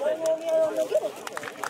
Tengo miedo a lo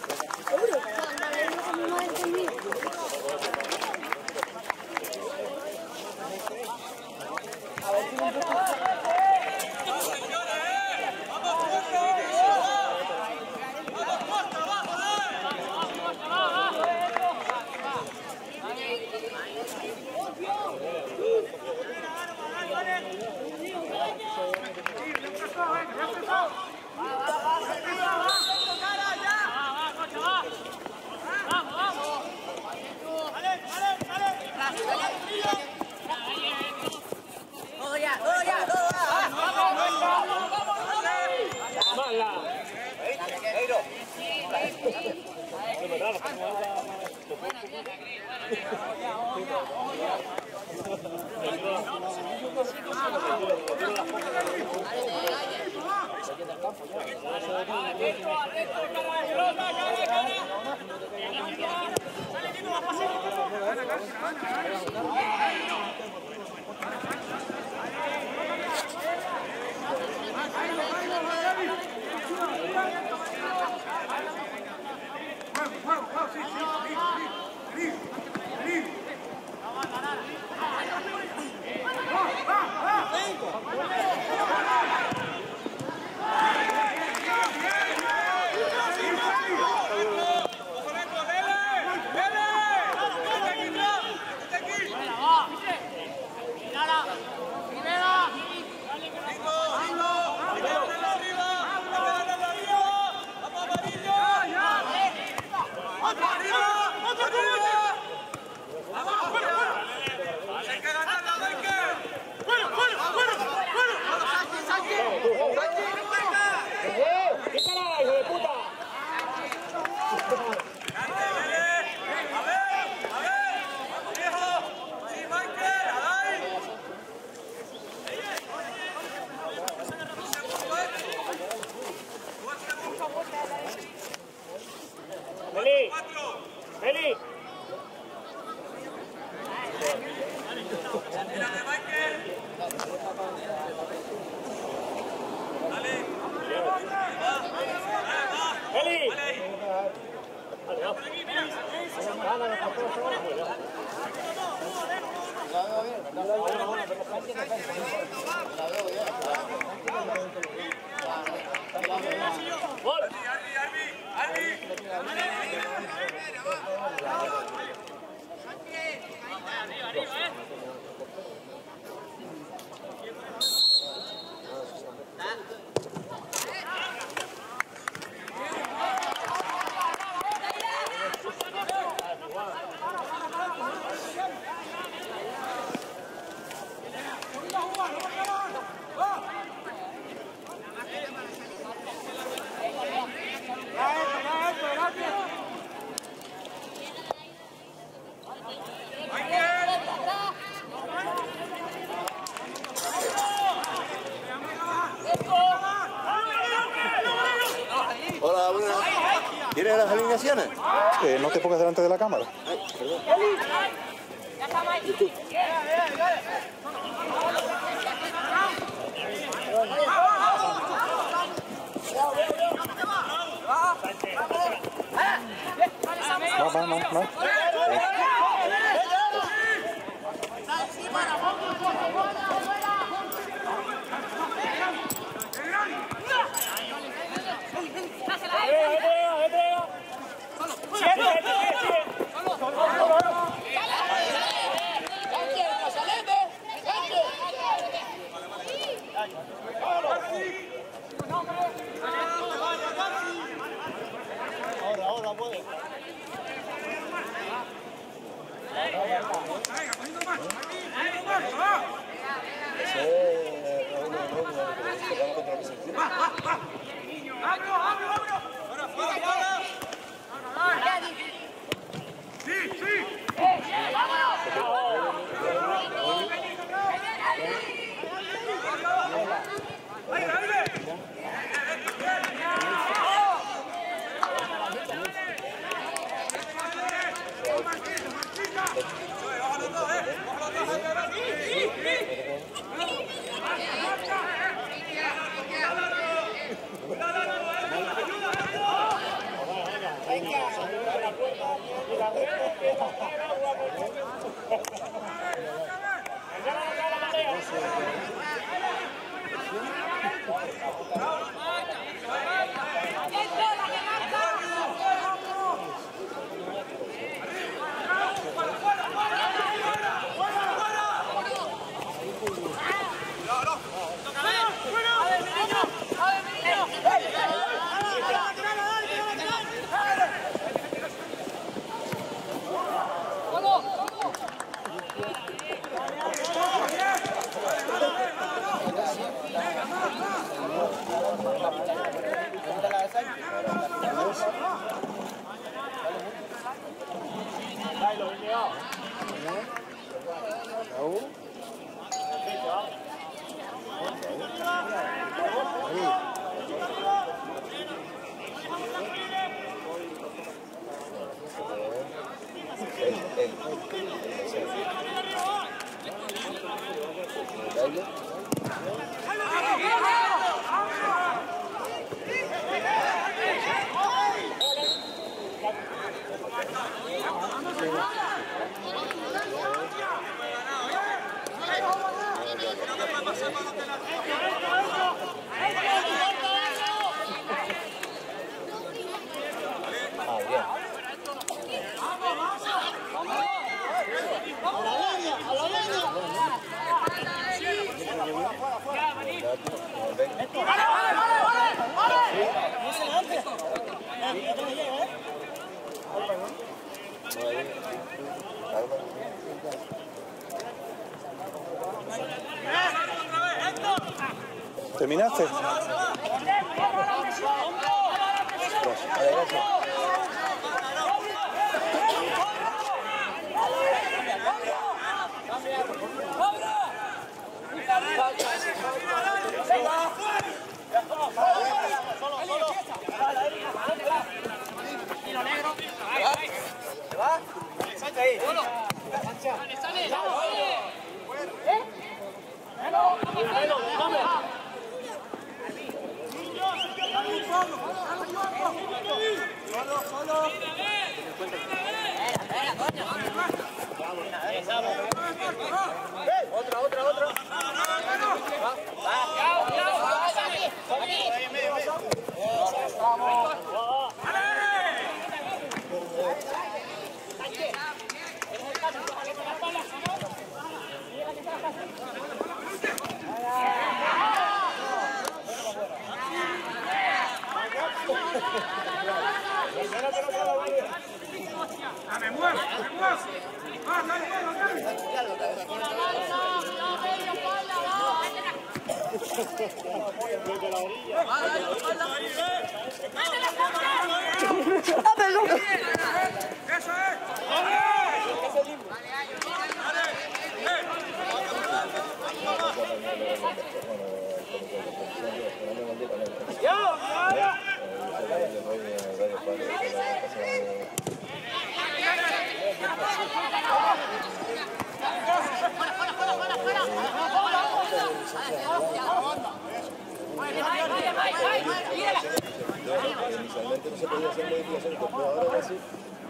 Inicialmente no se podía hacer modificaciones, pero ahora ya sí.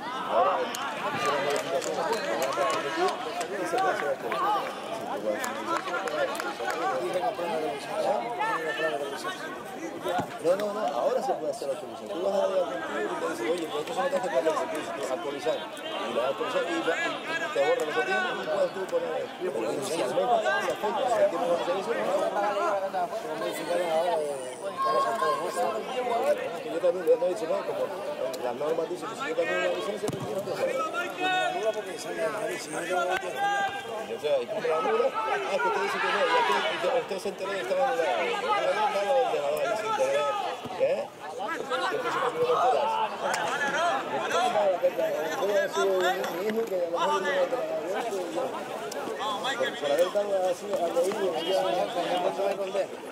Ahora modificaciones, se puede hacer. No, no, no, ahora se puede hacer la actualización. Tú vas a computer y te dices, oye, pues esto se actualizando, tú actualizar. Y lo vas a actualizar y, te borra que y puedes tú poner. Porque inicialmente que yo también lo he dicho, ¿no? Como las normas dicen que si yo también una licencia, pues tienes que hacerlo. O sea, y como la nula, ah, que usted dice que no, usted se enteró de. Yo no no, no, enteró. ¿Qué? Yo que me que a no me no.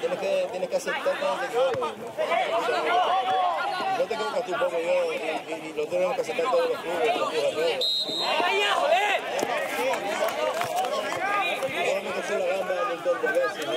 Tienes que, tienes que aceptar te te equivocas tú poco yo y, lo tenemos que aceptar todos los clubes, que sea la gamba del montón de veces, ¿no?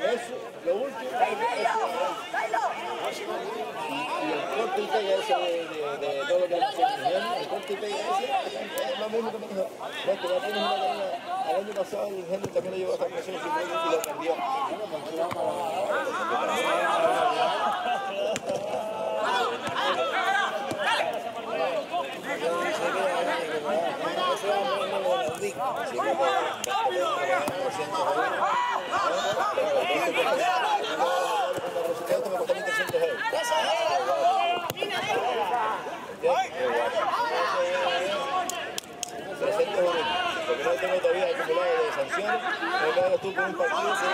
Eso, lo último, y el corte y eso de, todo lo que el corte y pega es lo mismo que ya una año pasado el ingenio también lo llevó a esta presión y lo perdió. Acá estuvo un partido, se.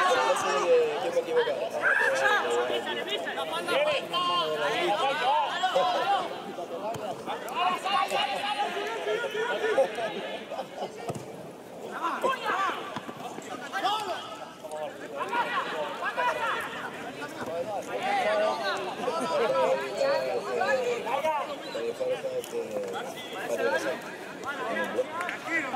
Tranquilo.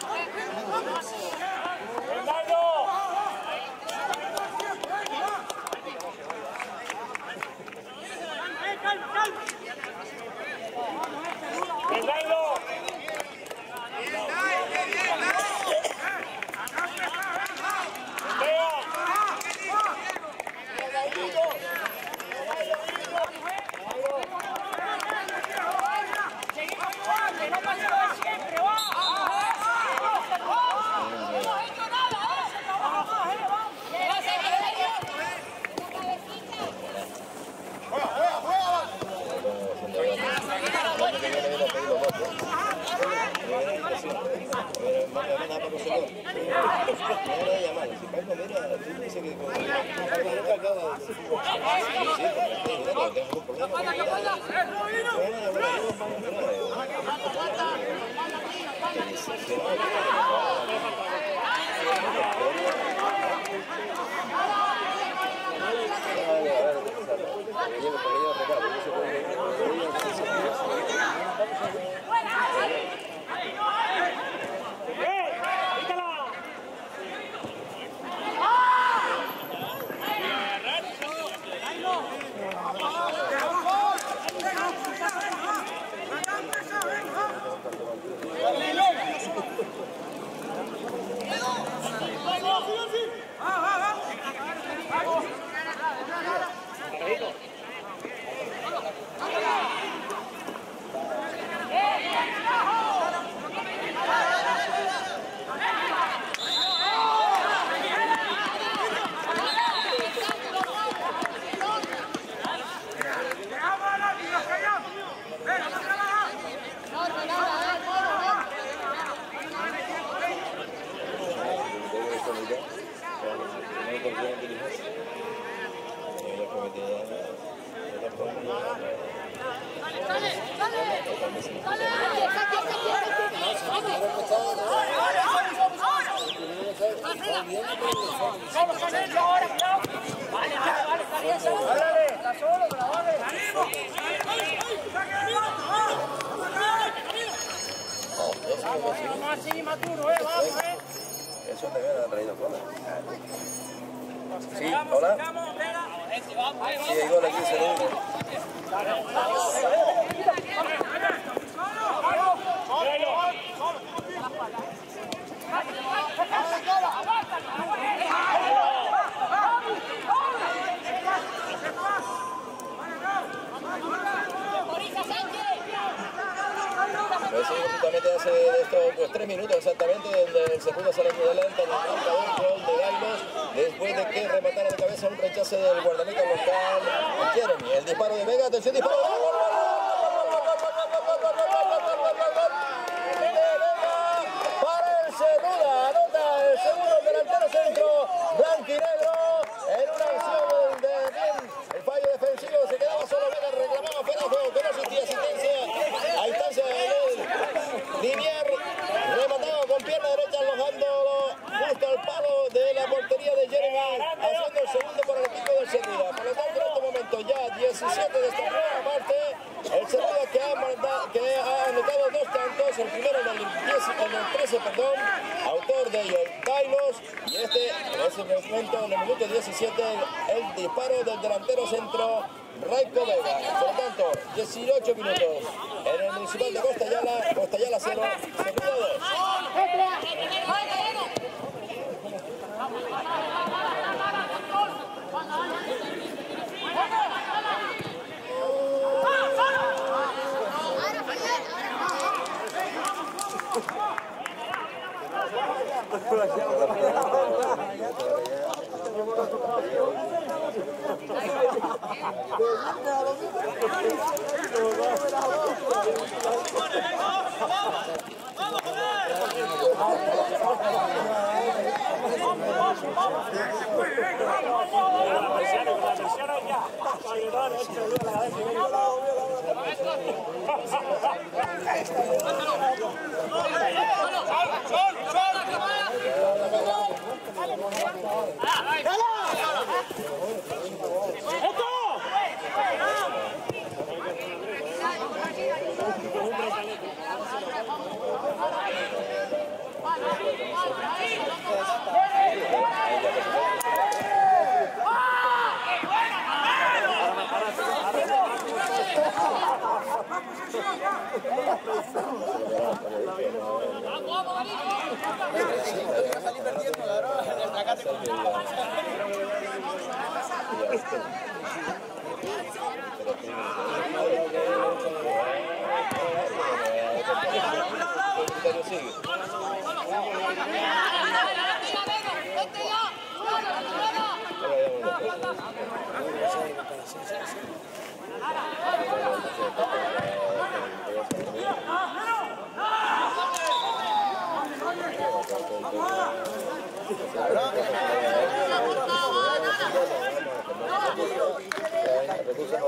Ahora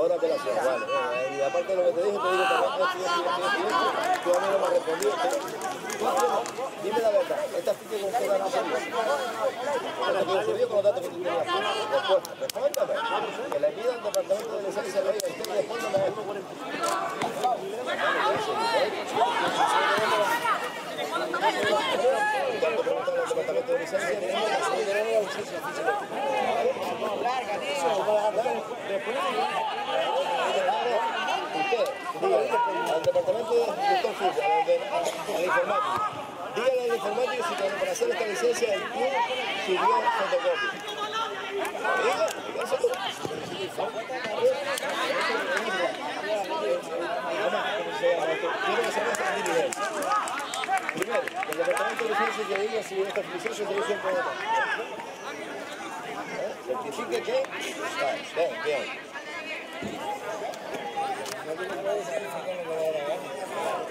te la ciudad, vale. Eh, Y aparte de lo que te dije, te digo también esto. Tú a mí no me. Dime la verdad, ¿esta ficha con qué ganas salió? Bueno, te lo con los datos que tú respóndame. Que le pida al departamento de licencia, le diga, usted respóndame a esto. Departamento de licencia, le digo, "Sí, tenemos la licencia oficial". Usted, dígale al departamento de informático. Dígale al informático si para hacer esta licencia el club subió fotocopia. Primero, el departamento de que diga si esta licencia se hizo en. ¿Eh?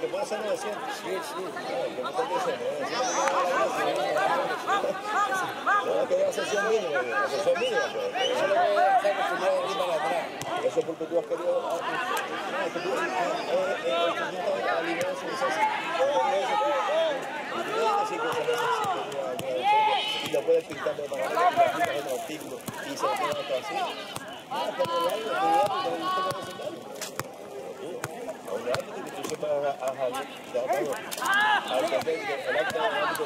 Que puede ser 900. Sí, sí. Que no te dicen, No, que una sesión mínima, una sesión mínima. pues. Eso es lo que se acostumbrado a ir para atrás. Eso es porque tú has querido... ah, ah, que tú, eh, eh, eh, tú estás alineado sin licencia. Y tú puedes decir que se necesita, otro artículo y se lo pones hasta. Ah, pero el aire, el aire, el aire, el aire, el aire, el aire. A un árbitro que tú siempre has has tratado al papel que el acta de ámbito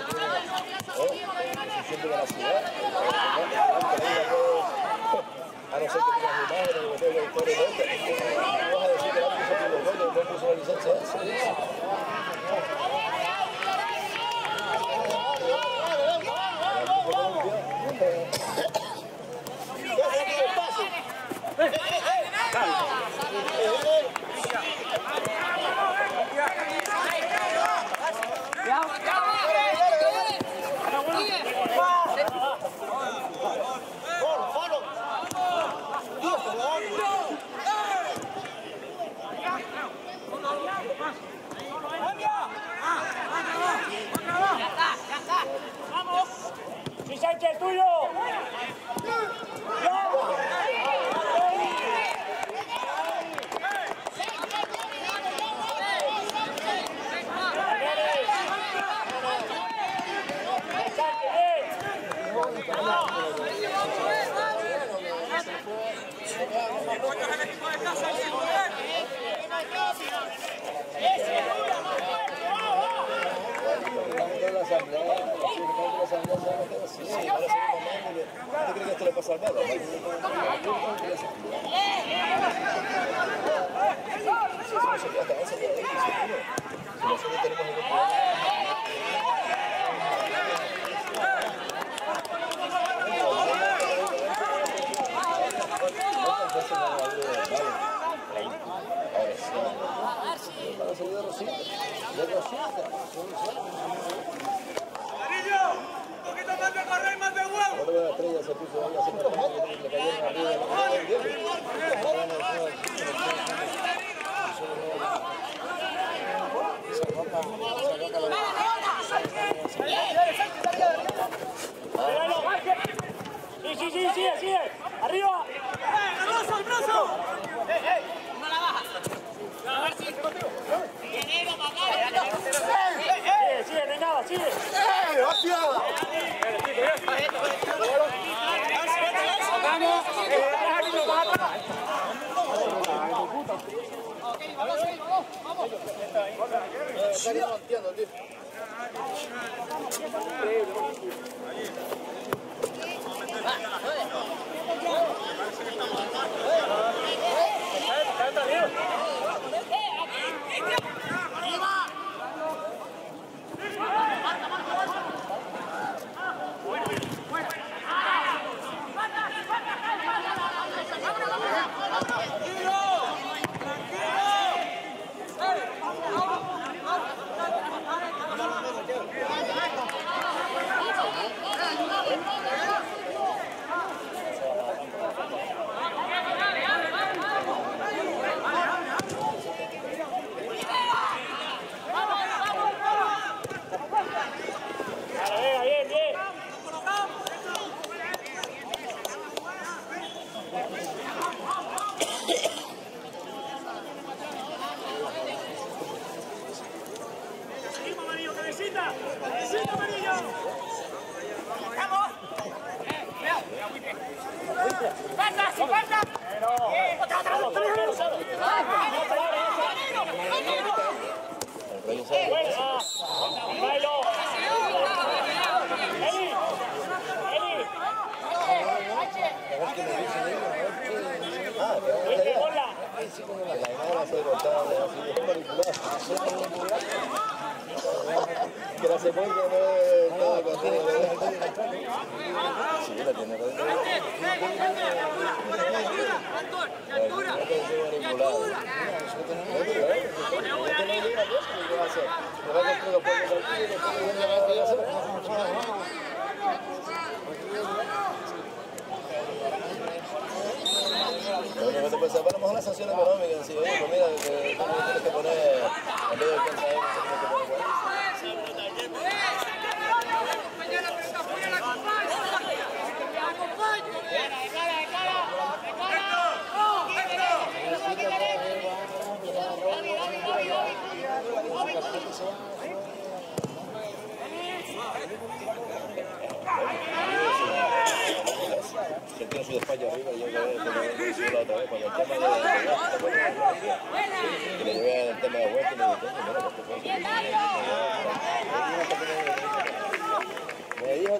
Que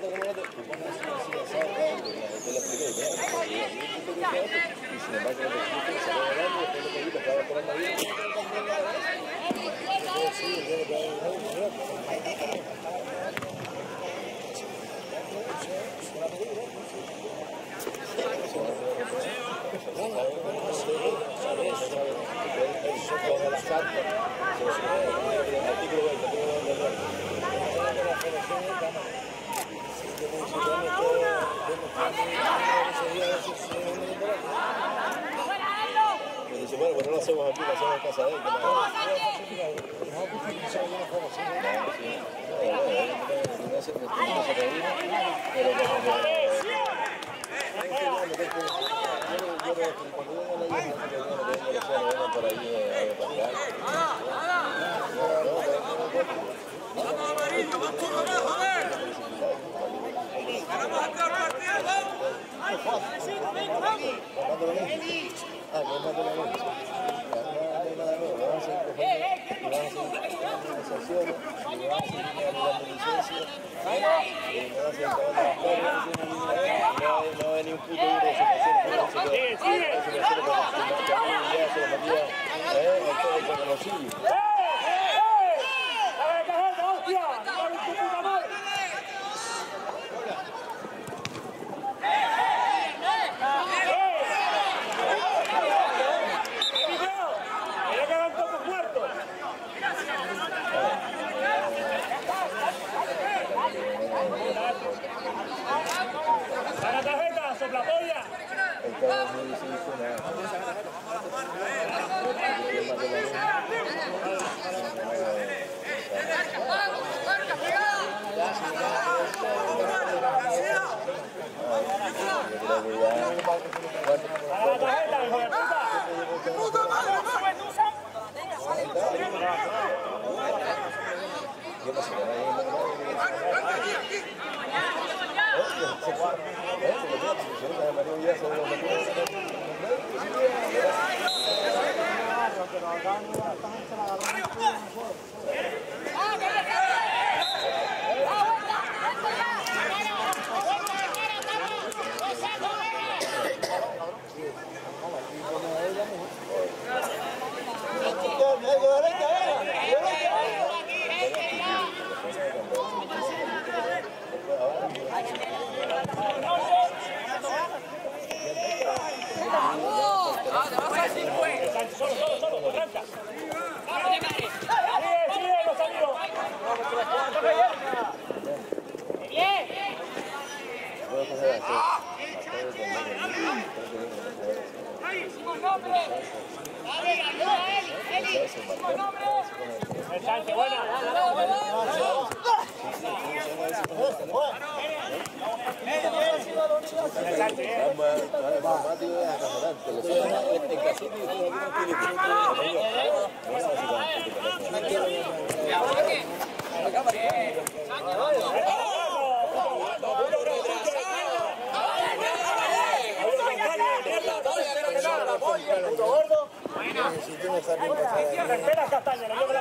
me tú pones así, así, así, así, yo le expliqué, y mira, y yo te dije esto, y sin embargo no te expliqué, se quedó hablando, y después lo que vi, lo estaba esperando ahí. Sí, yo le quedé, Me dice, bueno, pues no lo hacemos aquí, lo hacemos en casa de él. que la- No hay ni un puto duro de su ¡Eh! ¡Eh! ¡A ver, cajeta, hostia! ¡No me tu puta madre! ¡Eh! ¡Cuidado! ¡Que ya quedan todos muertos! ¡A la tarjeta, soplapolla! Yes, I'm going. Sánchez, solo, solo, solo, arranca. Sigue, sigue, los amigos. El Sánchez, buena. El Sánchez, Espera, Castaña, le llevo la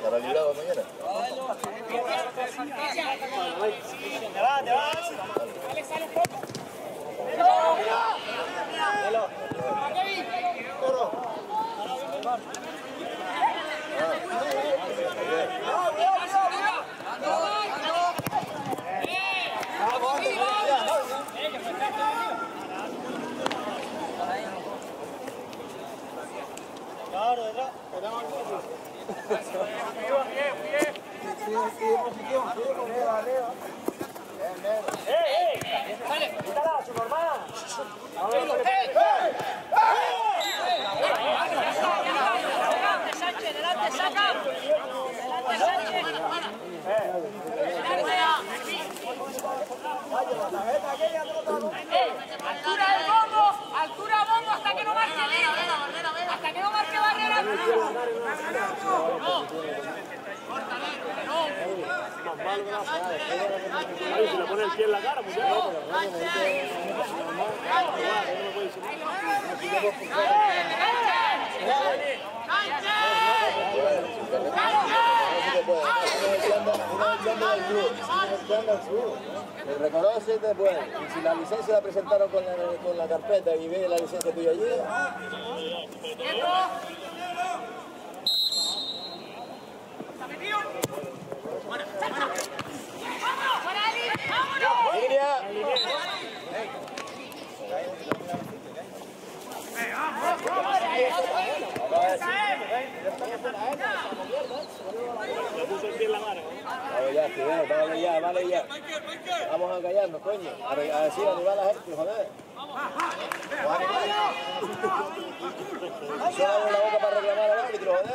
¿Estará librado mañana? Te va, te va. Claro, detrás. ¡Eh, eh! ¡Quítala, su normal! Delante, Sánchez, delante, saca. Delante, Sánchez. Eh, altura del bombo, altura bombo hasta que no marque libre. Hasta que no marque barrera. Ahí se le pone el pie en la cara, muchacho. Reconoce después. Y si la licencia la presentaron con la, con la carpeta y ve la licencia tuya allí, Vale ya, vale ya. Vamos a callarnos, coño. A, a decir animar a la gente, joder. Solo abre la boca para reclamar al árbitro, joder.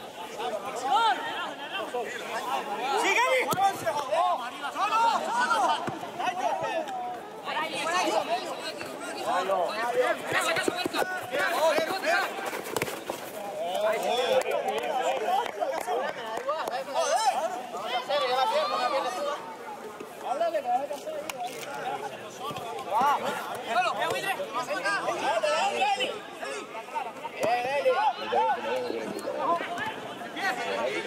bien, buitre. Vamos!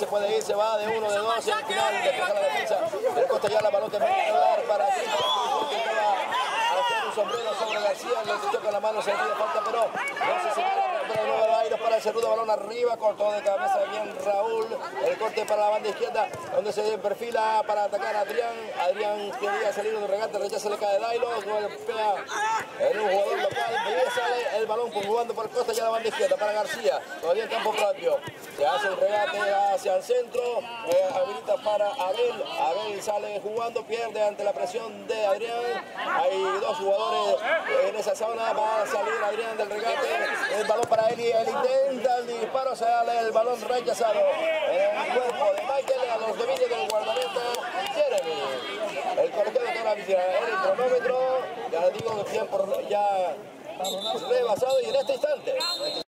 se puede ir, se va de uno, de dos, y al final despeja la defensa. El costa ya la balón termina de dar para que hacer un sombrero sobre García, le toca la mano, se le falta, pero no se señala para nuevo Airos para el segundo balón arriba, cortó de cabeza bien Raúl, el corte para la banda izquierda, donde se perfila para atacar a Adrián, Adrián quería salir de regate, rechaza le cae Dailo, golpea en un jugador local, el balón jugando por Costa, ya la banda izquierda para García, todavía en campo propio. Se hace el regate hacia el centro, eh, habilita para Abel, Abel sale jugando, pierde ante la presión de Adrián. Hay dos jugadores en esa zona, va a salir Adrián del regate, el balón para él y él intenta el disparo, sale el balón rechazado. El cuerpo de Michael a los dominios del guardameta El de la el cronómetro, ya digo, ya rebasado y en este instante.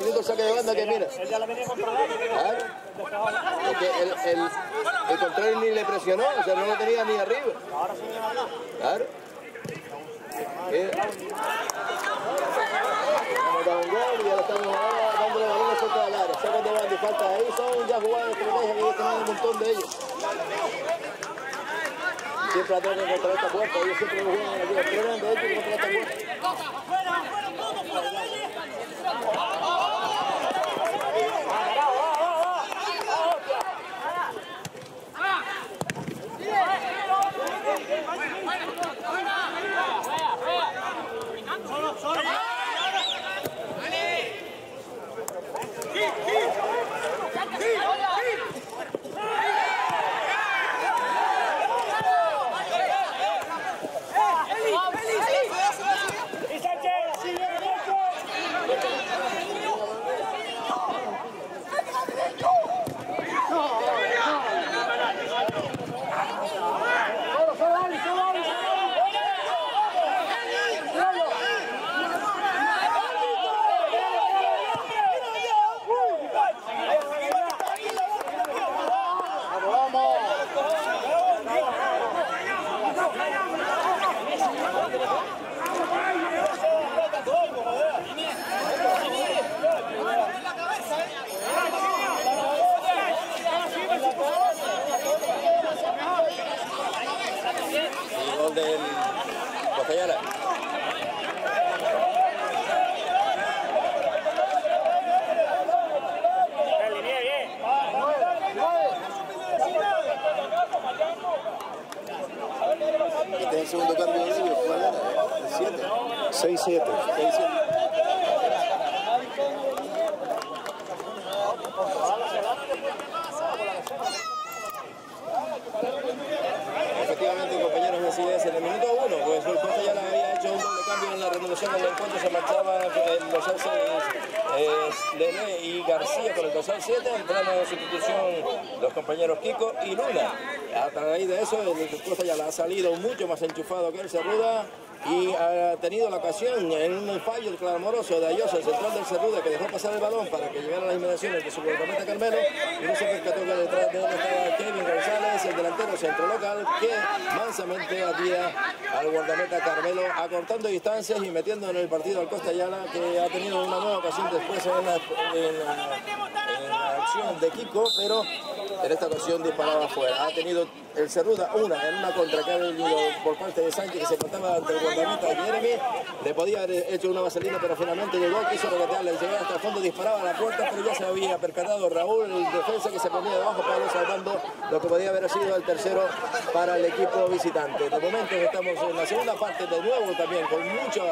Facilito el saque de banda que mira. Él ya la venía controlando. Claro. Porque el, el, el contrario ni le presionó, o sea, no lo tenía ni arriba. Ahora sí. Claro. Mira. Hemos dado un gol y ahora estamos ahora dándole balones cerca del área. Sacas de banda y falta ahí, son ya jugadas de estrategia que ellos tienen un montón de ellos. Siempre esta puerta, ellos siempre lo juegan mansamente había al guardameta Carmelo acortando distancias y metiendo en el partido al Costa Ayala, que ha tenido una nueva ocasión después en en la acción de Kiko, pero en esta ocasión disparaba afuera. Ha tenido el Cerruda una en una contra que ha venido por parte de Sánchez que se contaba ante el guardameta Jeremy. Le podía haber hecho una vaselina, pero finalmente llegó, quiso regatearle, llegó hasta el fondo, disparaba a la puerta, pero ya se había percatado Raúl, el defensa que se ponía debajo para ir salvando lo que podía haber sido el tercero para el equipo visitante. De momento estamos en la segunda parte de nuevo también con mucho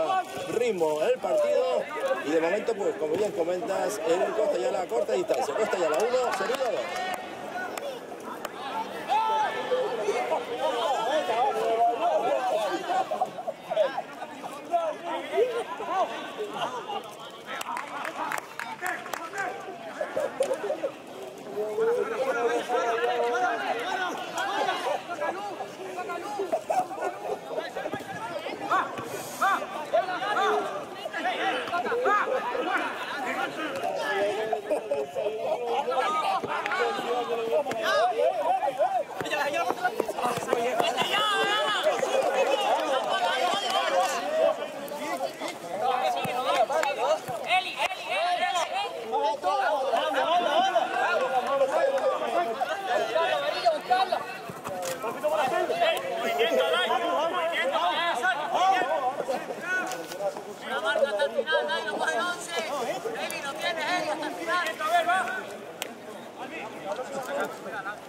ritmo el partido y de momento pues como bien comentas el Costa ya la corta distancia, Costa ya la 1, Cerruda 2. Eli, Eli, Eli, Eli. La marca hasta el final, nadie lo coge el 11. Eli, lo tienes, Eli, hasta el final. Vamos,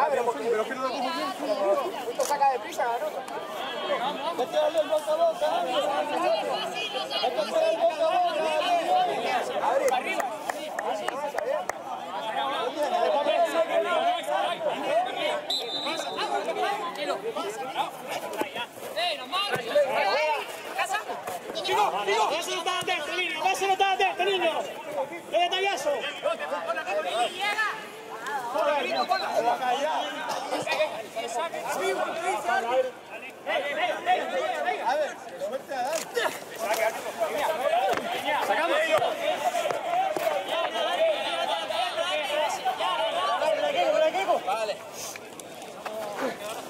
la fui a cambiar, me la pero pero quiero dar Esto saca de prisa que el boca a boca. Que boca. Arriba. Chicos, chicos, dáselo tan adentro, niño, dáselo tan adentro, niño. ¡Qué detallazo!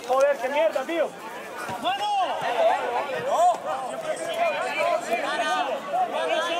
Joder, qué mierda, tío. Venga,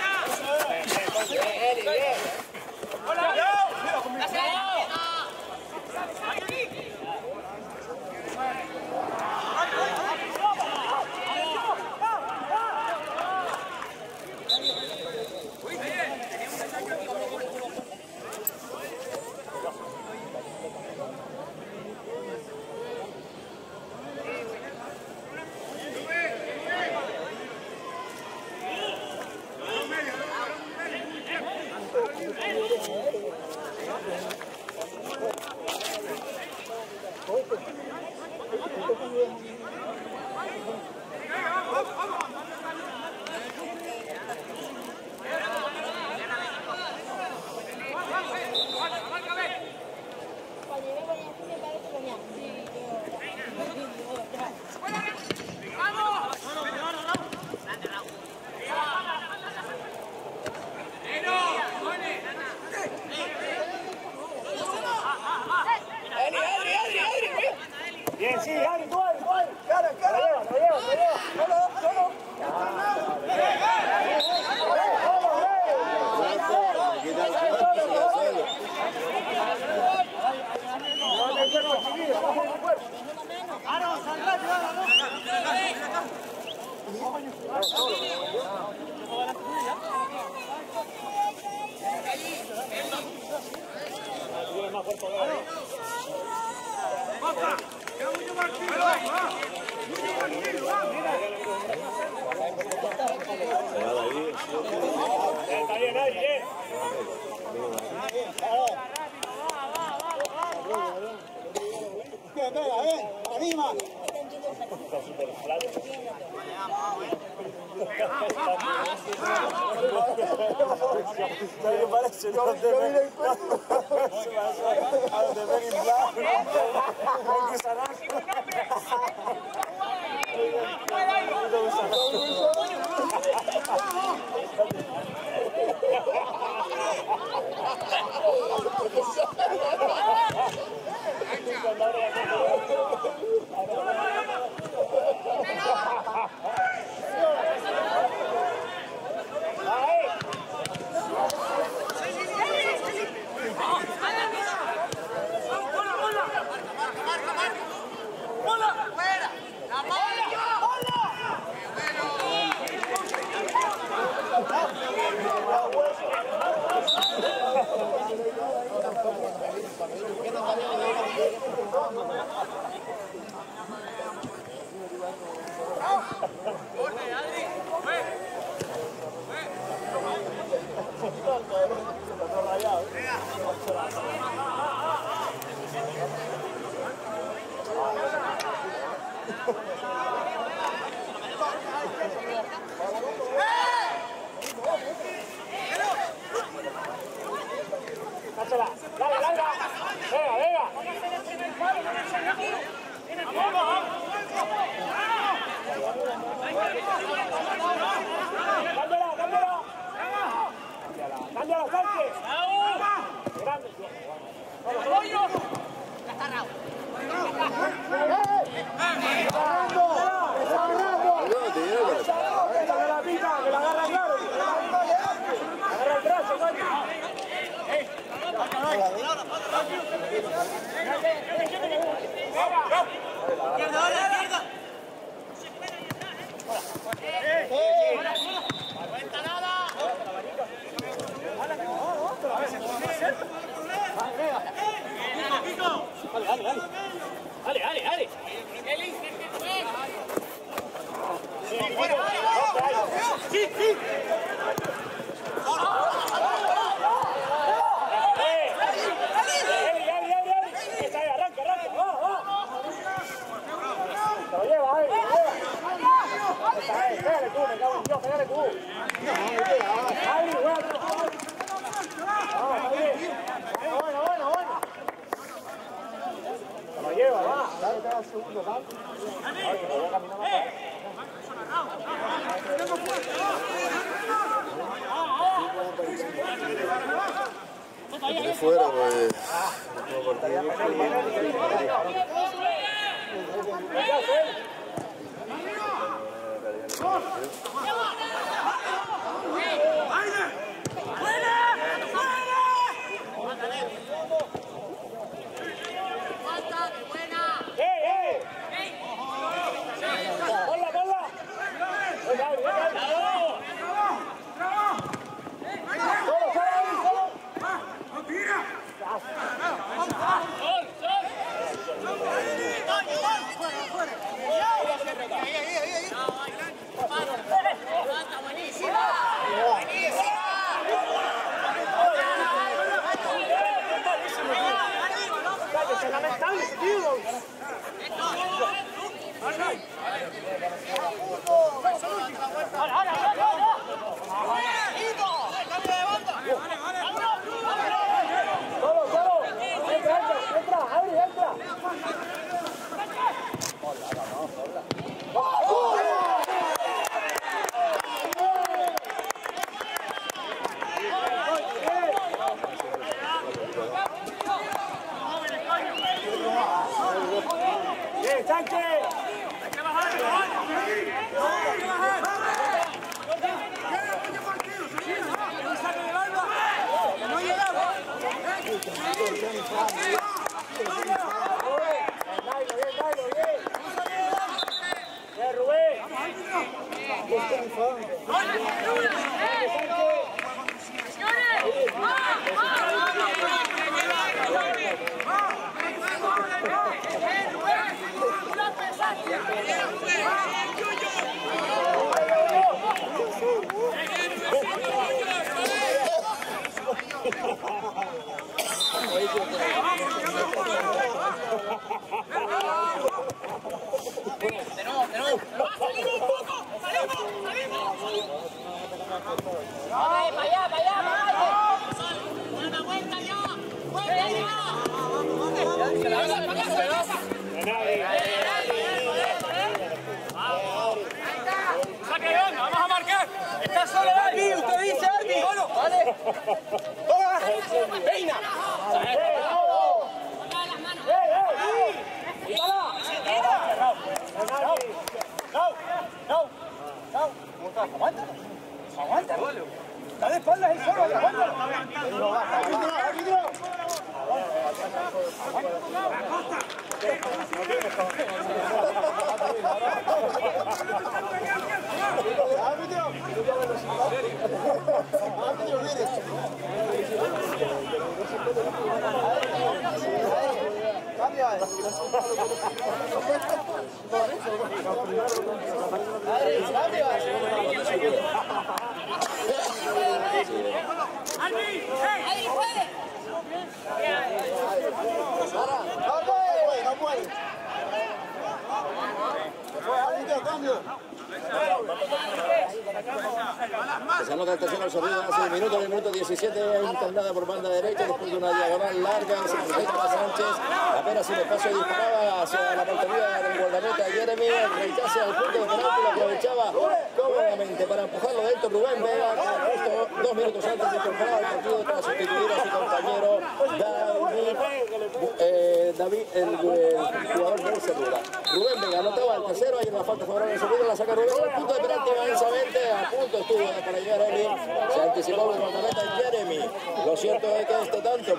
Bien, Arriba, Está bien, Ari, bien. Dásela. Allah'ım. ¡Cambia adelante! ¡Grande! ¡Apoyo! ¡Ya está Raúl! ¡Eh! ¡Eh! ¡Eh! Dale, dale, tú, me cago en Dios, pegale tú. No, no, no. Bueno fuera, pues. No ¡Vale, vale, vale!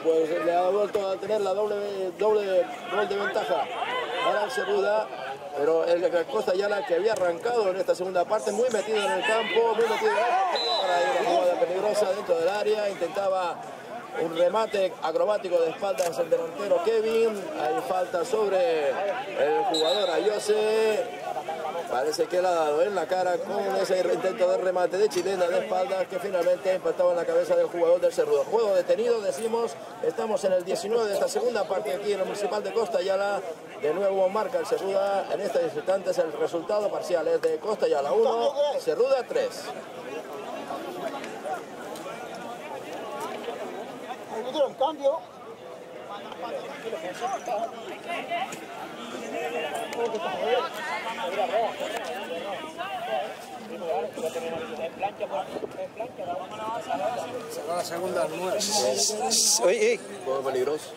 Pues le ha vuelto a tener la doble, doble gol de ventaja para el Cerruda. Pero el Costa Ayala que había arrancado en esta segunda parte, muy metido en el campo, muy metido en el para una jugada peligrosa dentro del área, intentaba un remate acrobático de espaldas el delantero Kevin, hay falta sobre el jugador Ayose, Parece que le ha dado en la cara con ese intento de remate de chilena de espaldas que finalmente impactaba en la cabeza del jugador del Cerrudo. Juego detenido, decimos, estamos en el 19 de esta segunda parte aquí en el Municipal de Costa Yala. De nuevo marca el Cerruda en este instante es el resultado parcial es de Costa Yala 1, Cerruda 3. un cambio. Sacó la segunda al 9. Oye, Juego peligroso.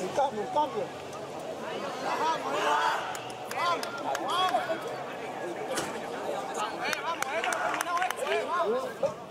Un cambio, un cambio. Cuerpo,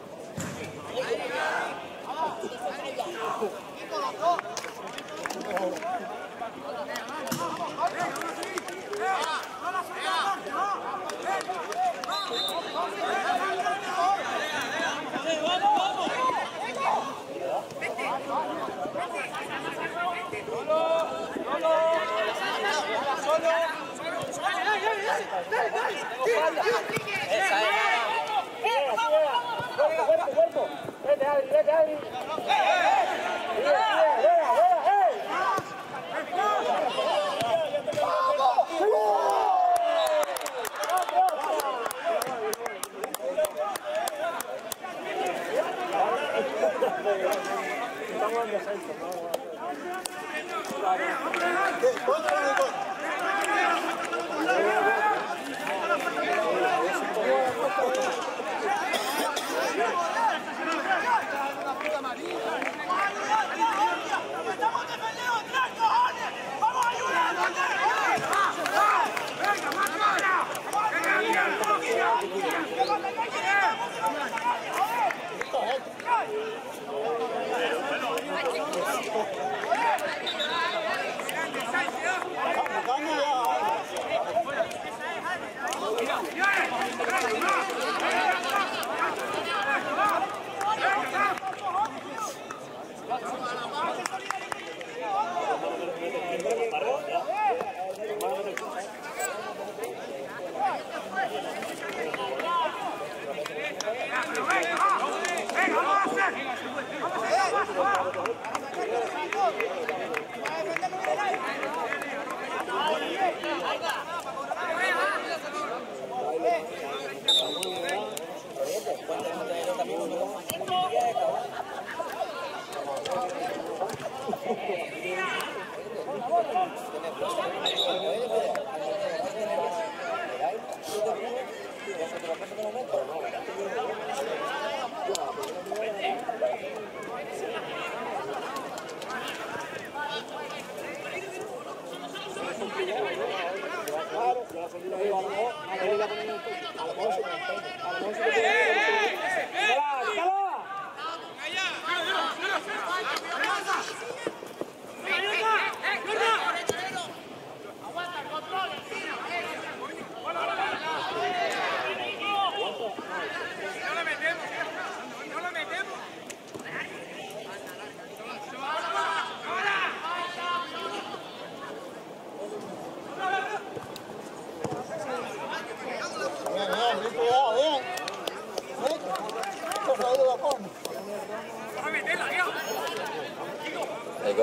Hay.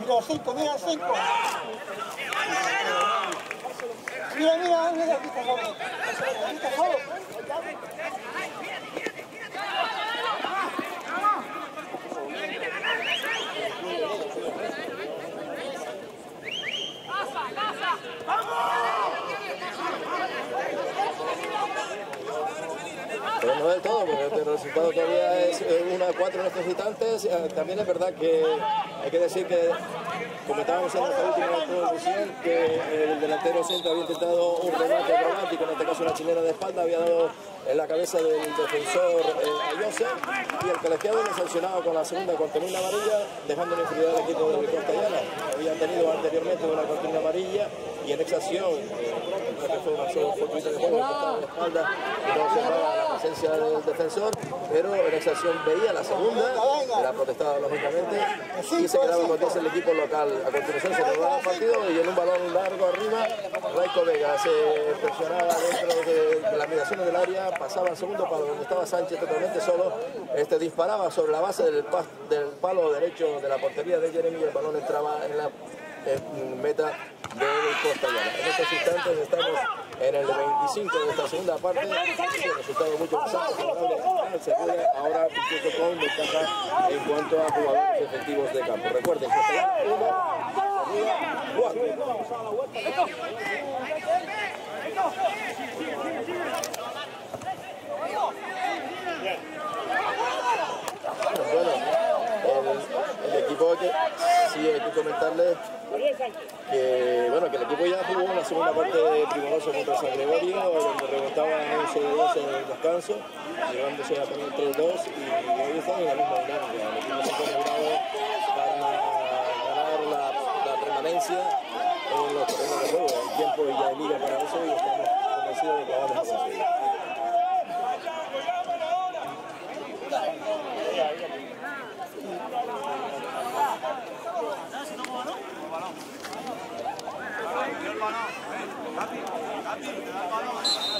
Mira, cinco, mira, cinco. Mira, mira, mira, aquí está. Aquí está solo. ¡Vamos! Pero no del todo, porque el resultado todavía es 1 a 4 en estos instantes. Eh, También es verdad que hay que decir que comentábamos en esta última transmisión que el delantero centro había intentado un remate dramático, en este caso una chilena de espalda, había dado en la cabeza del defensor eh, Ayose y el colegiado le sancionado con la segunda continua amarilla, dejando en inferioridad al equipo de Costa Llana. Habían tenido anteriormente una continua amarilla y esa acción, eh, fue una sola fortuita de juego, estaba la espalda, no observaba la presencia del defensor, pero acción veía la segunda, era protestada lógicamente, y se quedaba con 10 el equipo local. A continuación se rodaba el partido y en un balón largo arriba, Raico Vega se presionaba dentro de, las mediaciones del área, pasaba al segundo palo donde estaba Sánchez totalmente solo, este disparaba sobre la base del, del palo derecho de la portería de Jeremy y el balón entraba en la en meta del Costa Llana. En estos instantes estamos en el 25 de esta segunda parte, el resultado mucho más favorable al Sevilla, ahora con ventaja en cuanto a jugadores efectivos de campo. Recuerden, Costa Llana 1, Sevilla 4. Bueno, el, el equipo que sí hay que comentarles que bueno que el equipo ya jugó una segunda parte primorosa contra San Gregorio, donde remontaba 11 de 2 en el descanso, llevándose a poner 3-2 y hoy están en la misma dinámica. El equipo se ha configurado para ganar la, la permanencia en los terrenos de juego. Hay tiempo ya de liga para eso y estamos convencidos de que vamos a conseguirlo. Ahí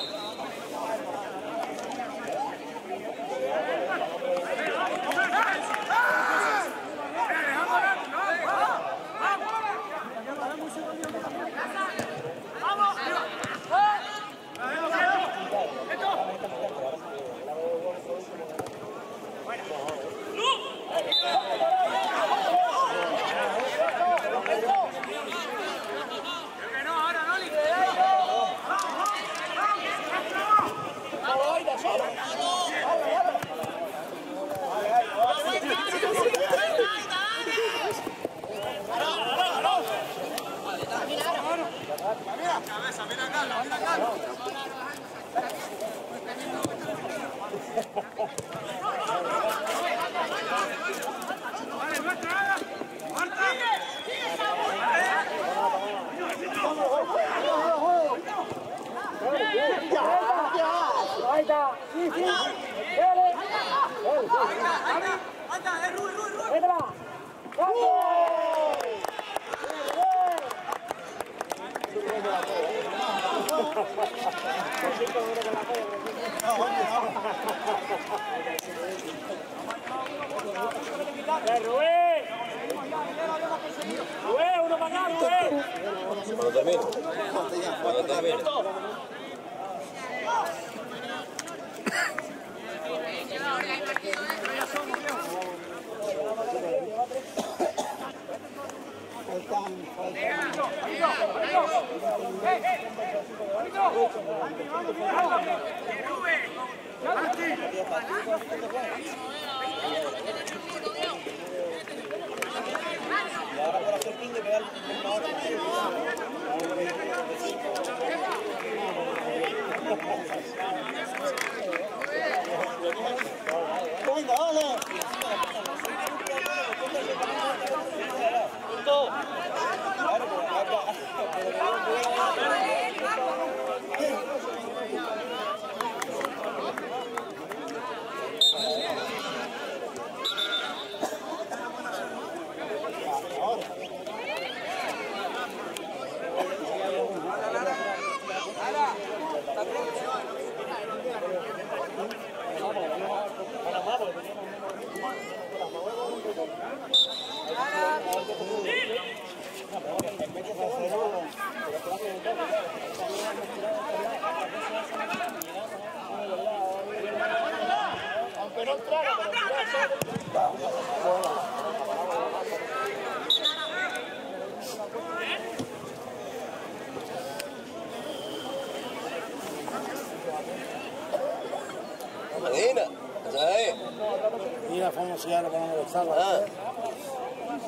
salva. Ah,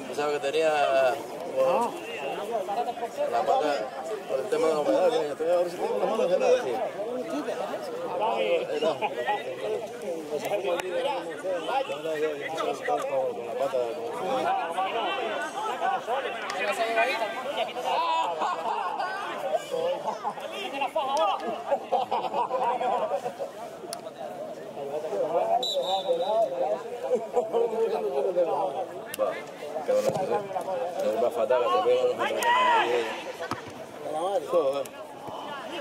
pensaba que tenía oh, la pata por el tema de la humedad. tengo. No, no, Va, que bueno, se- se va fatal, se ve, no se ve nadie. Joder.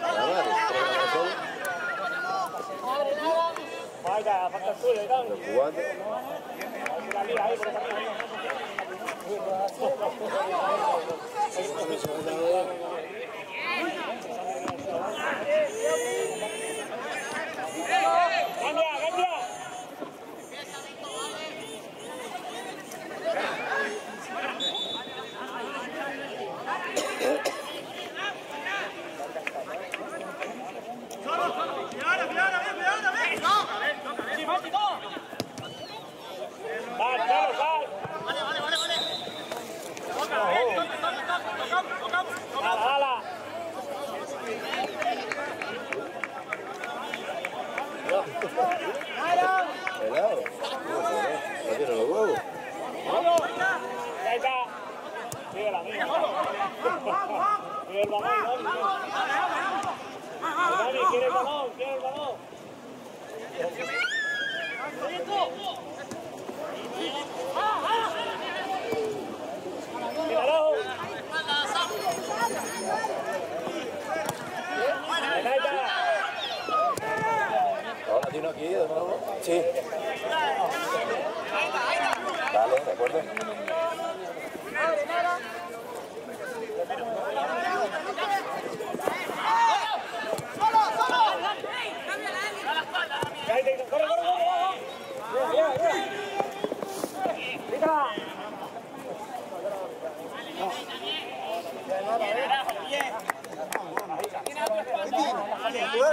La madre, tres goles solo, Vaya, falta el suyo y tal. jugando. La lía ahí, por esa ¡Cambia, ¡Hala, hala! Helado. No tiene los huevos. Ahí está. Sigue la mía. Sigue el balón, Dani. Dani, quiere el balón, quiere el balón. Míralo. Ahí está. Ahora tiene aquí de nuevo. Sí. Vale, de acuerdo. Corre, corre. Bien, bien, bien.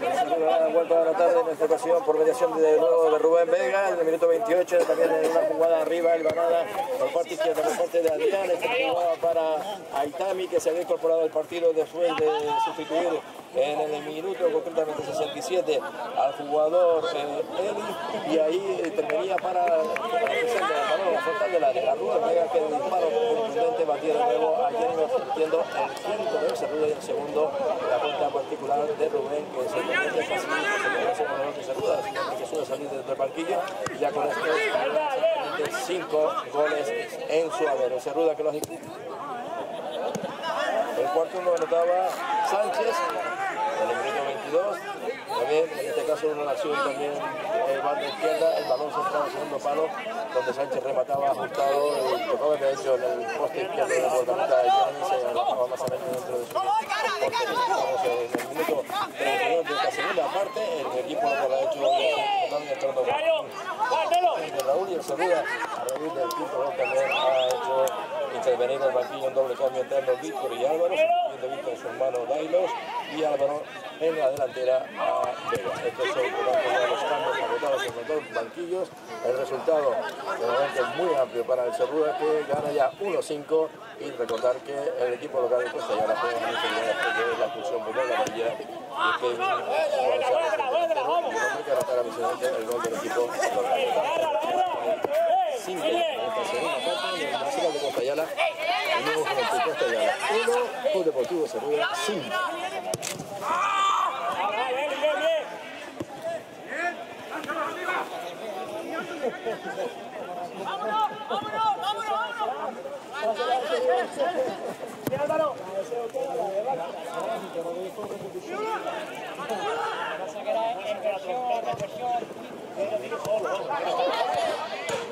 Pica. Ha vuelto a anotar en esta ocasión por mediación de nuevo de Rubén Vega, en el minuto 28, también en una jugada arriba, el banada por parte izquierda, por parte de Adrián, esta jugada para Aitami, que se había incorporado al partido después de sustituir en el minuto concretamente 67 al jugador eh, Eli, y ahí intervenía para la la frontal del área. A Rubén Vega que el disparo contundente batía de nuevo a convirtiendo el quinto de Cerruda y el la cuenta particular de Rubén, que se en el segundo de Cerruda, que suele salir desde el banquillo, y ya con estos cinco goles en su haber. El Cerruda que los el cuarto lo anotaba Sánchez en el minuto 22. También, en este caso, una acción también eh, banda izquierda, el balón centrado al segundo palo, donde Sánchez remataba ajustado y tocaba de hecho en el poste izquierdo de la de Jeremy, se alojaba más o menos dentro de su intervenir en el banquillo en doble cambio entrando Víctor y Álvaro, sustituyendo Víctor su hermano Dailos y Álvaro en la delantera a Vega. Estos son de los cambios anotados en los dos banquillos. El resultado de es muy amplio para el Cerruda que gana ya 1-5 y recordar que el equipo local de Costa ya la juega en después de la expulsión por la amarilla y que el gol del equipo local. Agárrala, agárrala. Eh, Cinco sigue. en esta segunda parte en el municipio de el Costellana 1, Club Deportivo Cerruda 5. Ah, bien, bien, bien. Sí,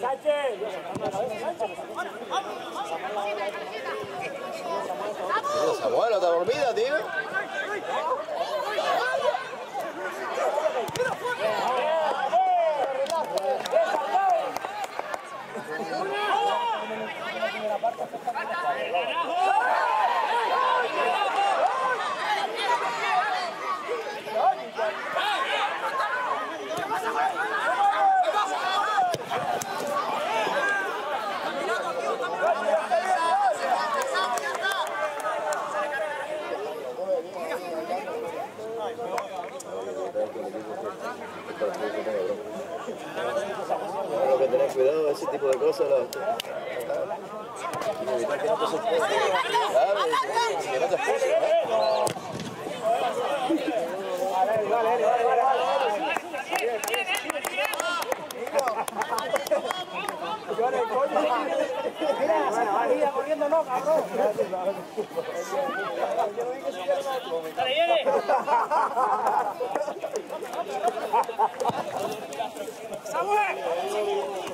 Sánchez. ¿no está dormida, tío? Cuidado ese tipo de cosas. ¿eh? Vale, corriendo no, cabrón. El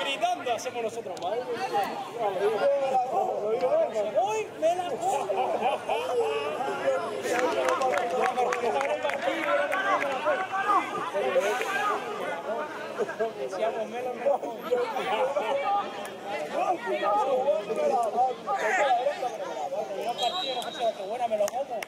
Gritando hacemos nosotros, madre. ¡Uy, me la Decíamos, me la buena, me lo como.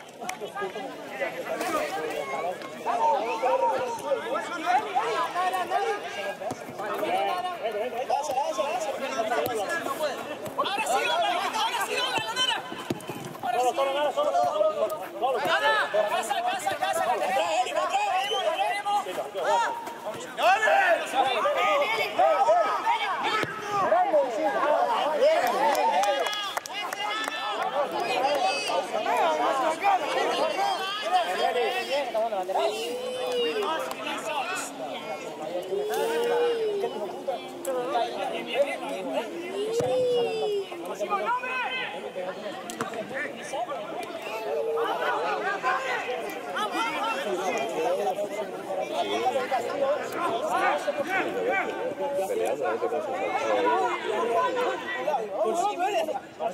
Ahora sí,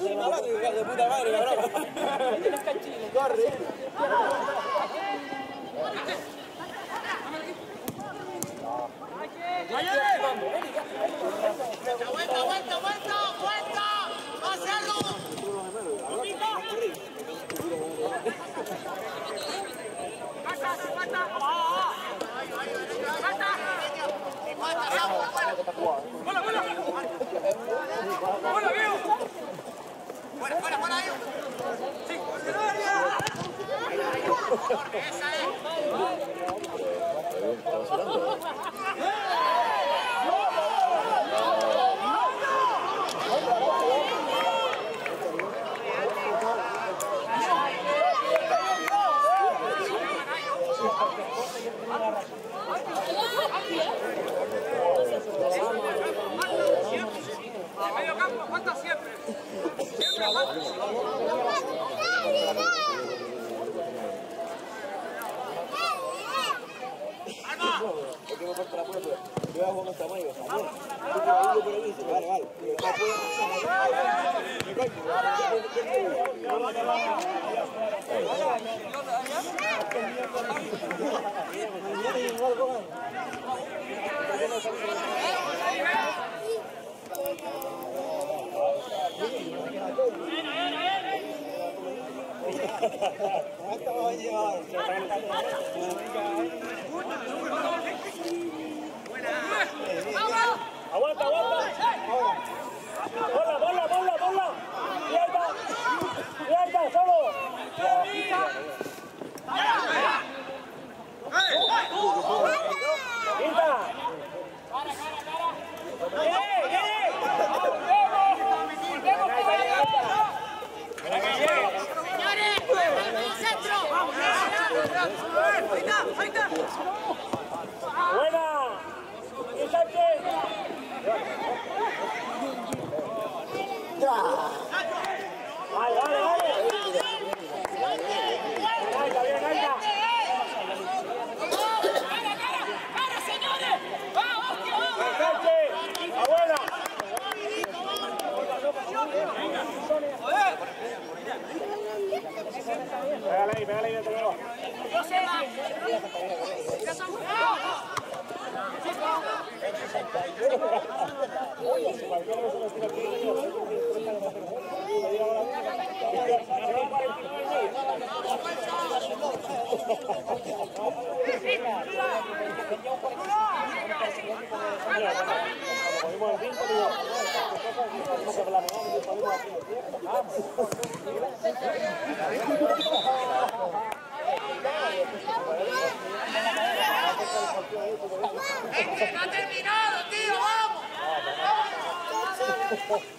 tenemos, ¡Esa es! aguanta siempre. Siempre aguanta. Thank you. Aguanta, aguanta. Bola, bola, bola, bola. Cara, cara, cara. Vale, vale, vale. Pégale ahí, pégale ahí, Oh,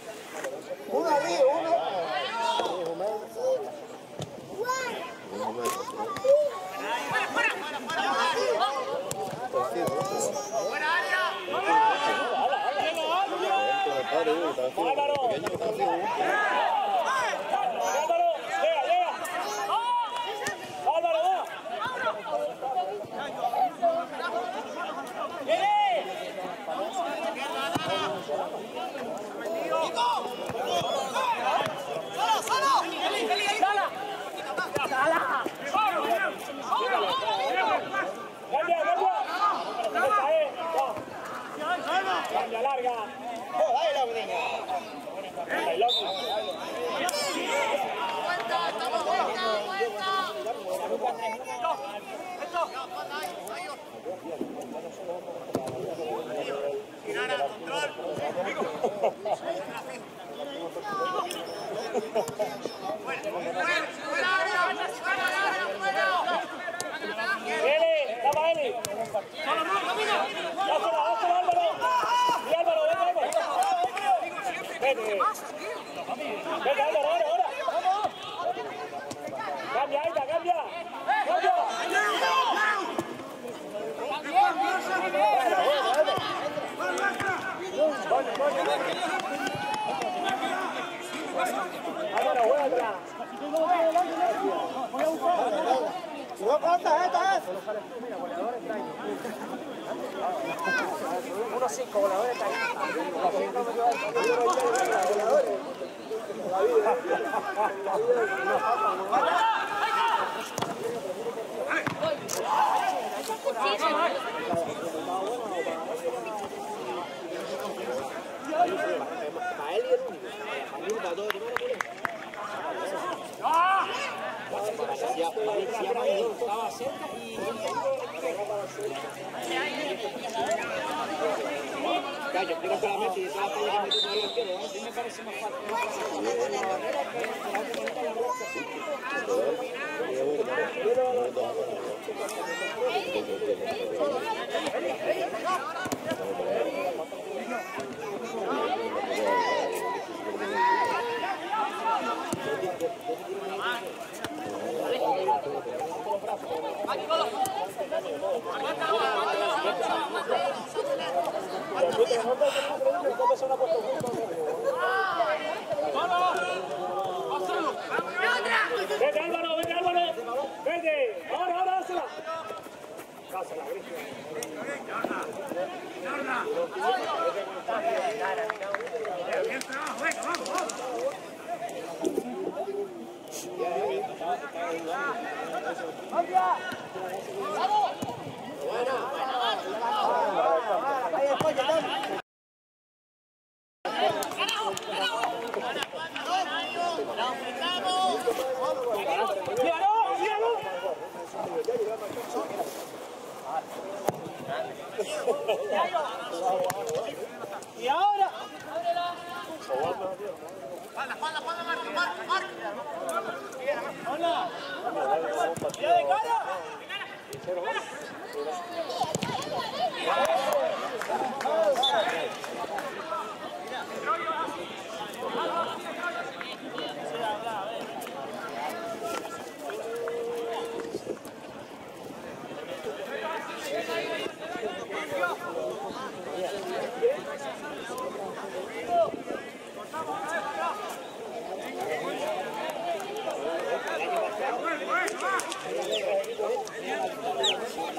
Vete Álvaro, vete Álvaro. Vete. Ahora, ahora, dásela. Dásela, Cristian. ¡Míralo, míralo! Y ahora. Hola. Mira de cara.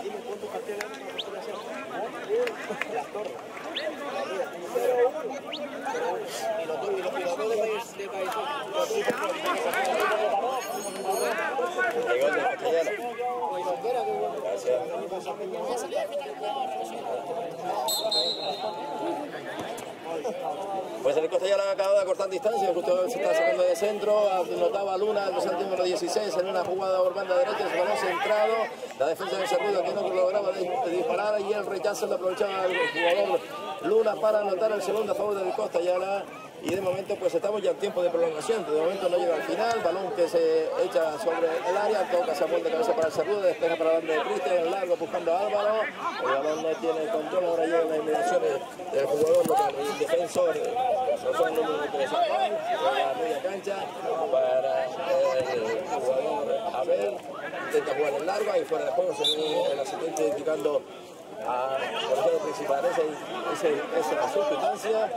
Llegó el de Castellana. Gracias. Pues el Costellana acaba de cortar distancia, justo se está sacando de centro, notaba Luna, el dorsal número 16, en una jugada por banda derecha, se balón centrado, la defensa de Cerrudo que no lograba dis- disparar y el rechazo lo aprovechaba el jugador Luna para anotar el segundo a favor del Costellana. Y de momento pues estamos ya en tiempo de prolongación, de momento no llega al final, balón que se echa sobre el área, toca se de cabeza para el Cerrudo, despeja para banda de Cristian, largo buscando a Álvaro, el balón no tiene control, ahora llegan las inmediaciones del jugador local, el defensor, son número 3 la media cancha para el jugador Abel, intenta jugar en largo, ahí fuera de juego se ve el asistente indicando a el principal, esa, esa, esa circunstancia.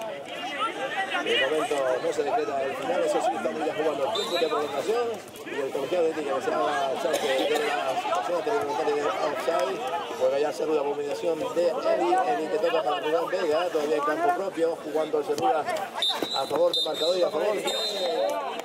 De momento no se decreta el final, eso sí estamos ya jugando el tiempo de prolongación y el colegiado indica que se haga saque de la situación reglamentaria de offside, juega ya Cerruda abominación de Eli, Eli que toca para Rubén Vega, todavía en campo propio, jugando el Cerruda a favor del marcador y a favor de